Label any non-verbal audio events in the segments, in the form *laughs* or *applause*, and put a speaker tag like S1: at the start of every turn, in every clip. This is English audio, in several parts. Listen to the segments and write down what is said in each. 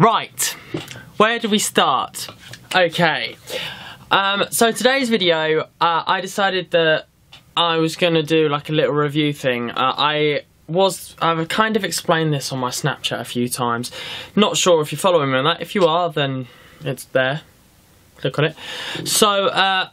S1: Right, where do we start? Okay, um, so today's video, uh, I decided that I was going to do like a little review thing. Uh, I was, I've kind of explained this on my Snapchat a few times. Not sure if you're following me on that. If you are, then it's there. Click on it. So, uh,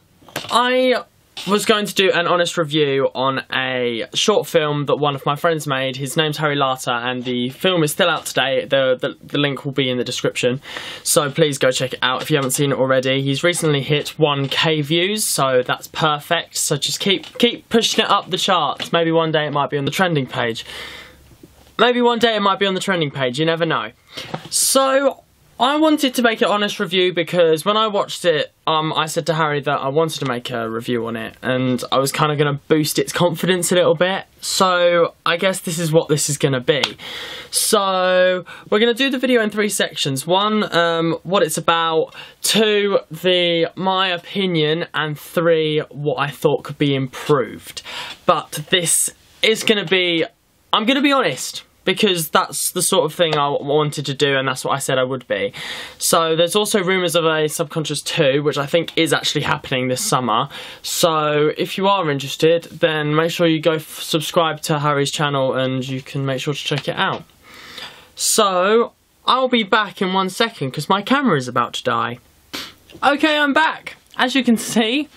S1: I was going to do an honest review on a short film that one of my friends made. His name's Harry Lata, and the film is still out today. The, the, the link will be in the description, so please go check it out if you haven't seen it already. He's recently hit 1k views, so that's perfect. So just keep keep pushing it up the charts. Maybe one day it might be on the trending page. Maybe one day it might be on the trending page. You never know. So I wanted to make an honest review because when I watched it, um, I said to Harry that I wanted to make a review on it, and I was kind of going to boost its confidence a little bit. So I guess this is what this is going to be. So we're going to do the video in three sections: one, um, what it's about; two, the my opinion; and three, what I thought could be improved. But this is going to be. I'm going to be honest because that's the sort of thing I wanted to do and that's what I said I would be. So there's also rumours of a Subconscious 2 which I think is actually happening this summer. So if you are interested then make sure you go subscribe to Harry's channel and you can make sure to check it out. So I'll be back in one second because my camera is about to die. Okay I'm back. As you can see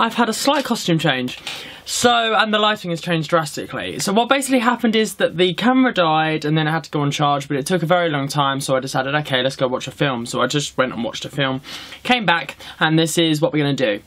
S1: I've had a slight costume change. So, and the lighting has changed drastically. So what basically happened is that the camera died and then it had to go on charge, but it took a very long time, so I decided, okay, let's go watch a film. So I just went and watched a film, came back, and this is what we're to do.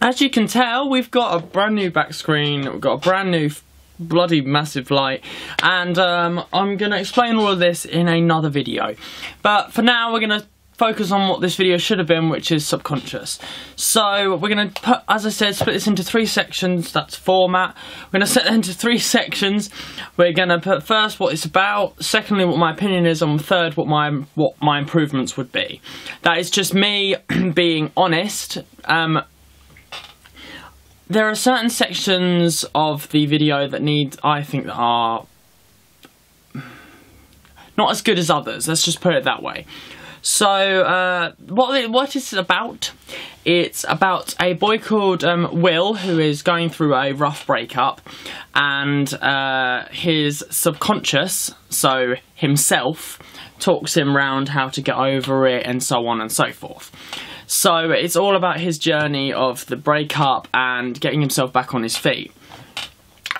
S1: As you can tell, we've got a brand new back screen, we've got a brand new bloody massive light and um, I'm going to explain all of this in another video but for now we're going to focus on what this video should have been, which is subconscious. So we're going to put, as I said, split this into three sections. That's format. We're going to set it into three *laughs* sections. We're going to put first what it's about, secondly what my opinion is, and third what my what my improvements would be. That is just me *clears throat* being honest. Um, there are certain sections of the video that need, I think, that are not as good as others. Let's just put it that way. So, uh, what what is it about? It's about a boy called um, Will who is going through a rough breakup, and uh, his subconscious, so himself, talks him round how to get over it and so on and so forth. So it's all about his journey of the breakup and getting himself back on his feet.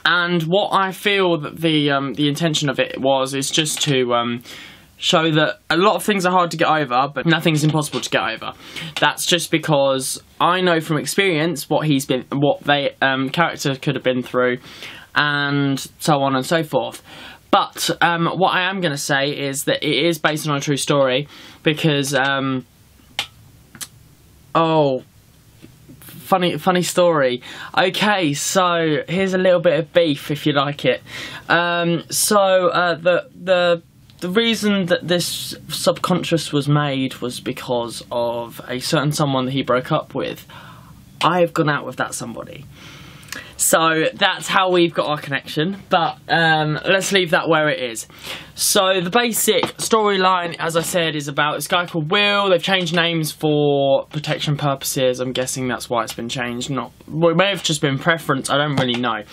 S1: And what I feel that the um, the intention of it was is just to um, show that a lot of things are hard to get over, but nothing is impossible to get over. That's just because I know from experience what he's been, what they um, character could have been through, and so on and so forth. But um, what I am going to say is that it is based on a true story because, um, oh, funny funny story. Okay, so here's a little bit of beef if you like it. Um, so uh, the the the reason that this subconscious was made was because of a certain someone that he broke up with. I've gone out with that somebody. So that's how we've got our connection, but um, let's leave that where it is. So the basic storyline, as I said, is about this guy called Will. They've changed names for protection purposes. I'm guessing that's why it's been changed. Not, well, it may have just been preference. I don't really know.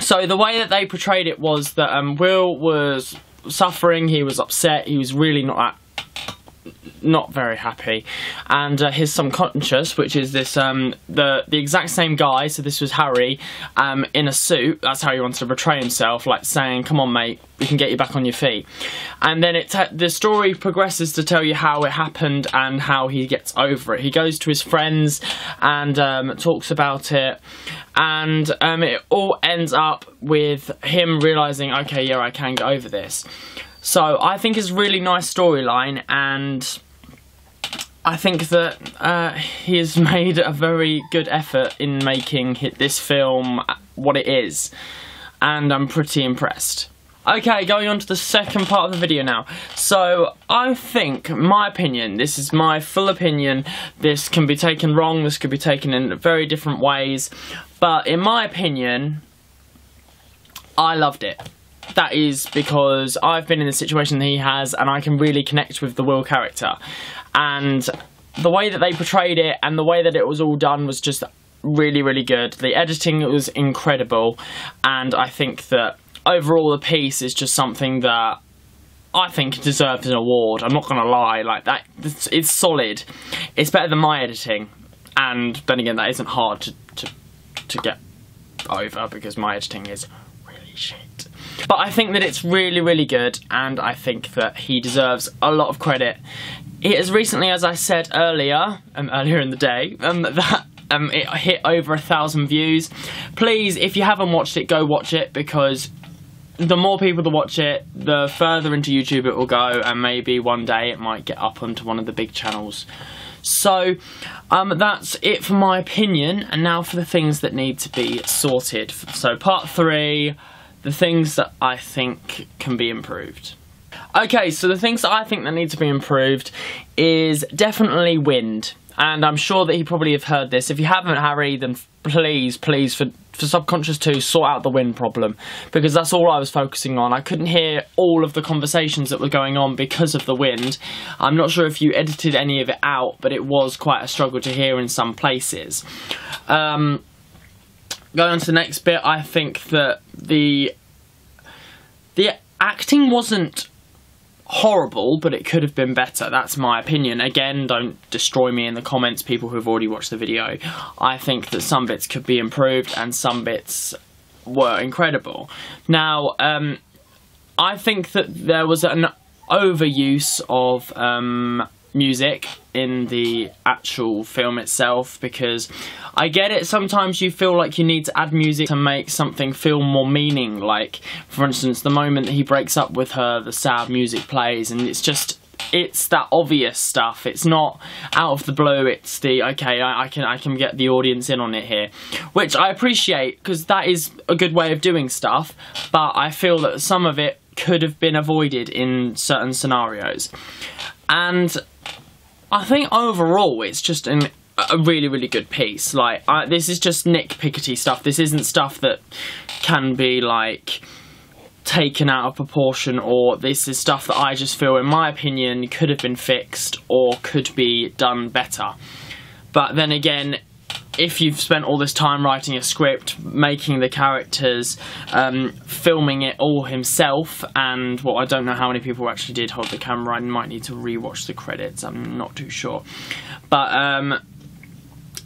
S1: So the way that they portrayed it was that um, Will was suffering. He was upset. He was really not not very happy. And uh, his subconscious, which is this um, the the exact same guy. So this was Harry um, in a suit. That's how he wanted to portray himself, like saying, "Come on, mate, we can get you back on your feet." And then it the story progresses to tell you how it happened and how he gets over it. He goes to his friends and um, talks about it and um, it all ends up with him realizing, okay, yeah, I can get over this. So I think it's a really nice storyline, and I think that uh, he has *laughs* made a very good effort in making this film what it is, and I'm pretty impressed. Okay, going on to the second part of the video now. So, I think, my opinion, this is my full opinion, this can be taken wrong, this could be taken in very different ways, but in my opinion, I loved it. that is because I've been in the situation that he has and I can really connect with the Will character. And the way that they portrayed it and the way that it was all done was just really, really good. The editing was incredible. And I think that overall the piece is just something that I think deserves an award. I'm not gonna lie, like that. It's, it's, solid. It's better than my editing, and then again, that isn't hard to to, to get over because my editing is really shit. But I think that it's really, really good, and I think that he deserves a lot of credit. It as recently as I said earlier, um, earlier in the day, um, that um, it hit over a thousand views. Please, if you haven't watched it, go watch it because the more people that watch it, the further into YouTube it will go, and maybe one day it might get up onto one of the big channels. So, um, that's it for my opinion, and now for the things that need to be sorted. So, part three, the things that I think can be improved. Okay, so the things that I think that need to be improved is definitely wind and I'm sure that he probably have heard this. If you haven't, Harry, then please, please, for, for Subconscious 2, sort out the wind problem, because that's all I was focusing on. I couldn't hear all of the conversations that were going on because of the wind. I'm not sure if you edited any of it out, but it was quite a struggle to hear in some places. Um, going on to the next bit, I think that the the acting wasn't horrible, but it could have been better. That's my opinion. Again, don't destroy me in the comments, people who've already watched the video. I think that some bits could be improved and some bits were incredible. Now, um, I think that there was an overuse of um, music in the actual film itself because I get it sometimes you feel like you need to add music to make something feel more meaning like for instance the moment that he breaks up with her the sad music plays and it's just it's that obvious stuff. It's not out of the blue it's the okay I, I can I can get the audience in on it here which I appreciate because that is a good way of doing stuff but I feel that some of it could have been avoided in certain scenarios. And I think overall it's just an, a really, really good piece. Like, I, this is just nitpickety stuff. This isn't stuff that can be, like, taken out of proportion or this is stuff that I just feel, in my opinion, could have been fixed or could be done better. But then again, if you've spent all this time writing a script, making the characters, um, filming it all himself, and well, I don't know how many people actually did hold the camera. I might need to rewatch the credits. I'm not too sure, but um,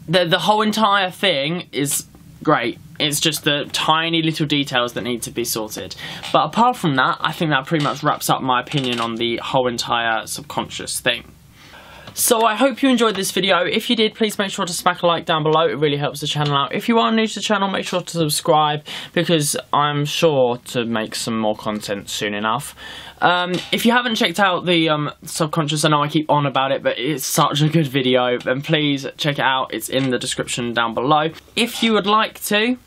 S1: the the whole entire thing is great. It's just the tiny little details that need to be sorted. But apart from that, I think that pretty much wraps up my opinion on the whole entire subconscious thing. So I hope you enjoyed this video. If you did, please make sure to smack a like down below. It really helps the channel out. If you are new to the channel, make sure to subscribe because I'm sure to make some more content soon enough. Um, if you haven't checked out the um, Subconscious, I know I keep on about it, but it's such a good video, then please check it out. It's in the description down below. If you would like to,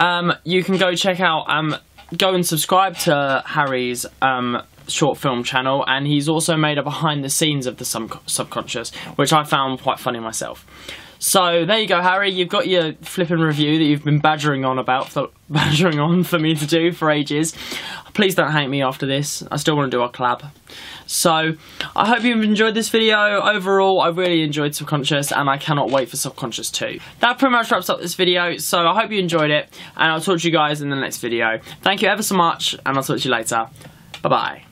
S1: um, you can go check out, um, go and subscribe to Harry's um, short film channel, and he's also made a behind the scenes of the sub subconscious, which I found quite funny myself. So there you go, Harry. You've got your flipping review that you've been badgering on about, for, *laughs* badgering on for me to do for ages. Please don't hate me after this. I still want to do a collab. So I hope you've enjoyed this video. Overall, I really enjoyed Subconscious, and I cannot wait for Subconscious 2. That pretty much wraps up this video. So I hope you enjoyed it, and I'll talk to you guys in the next video. Thank you ever so much, and I'll talk to you later. Bye bye.